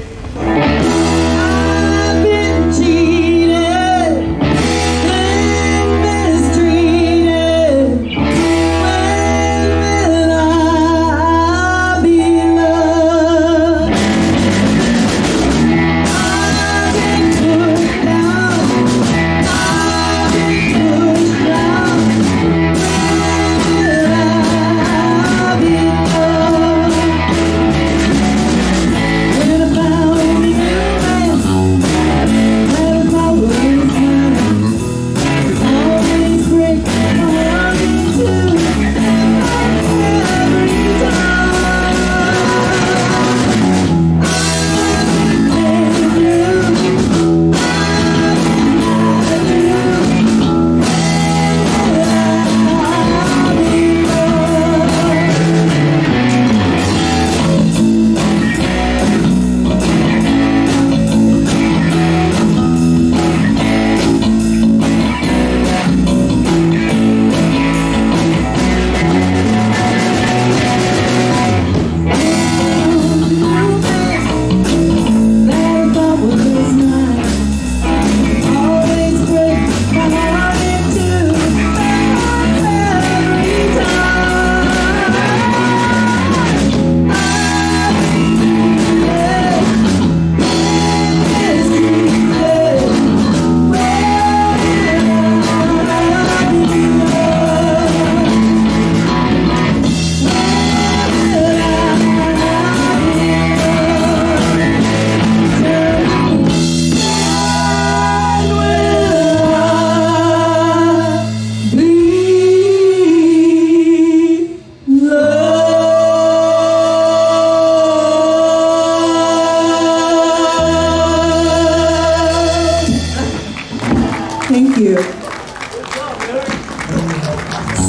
I've Thank you.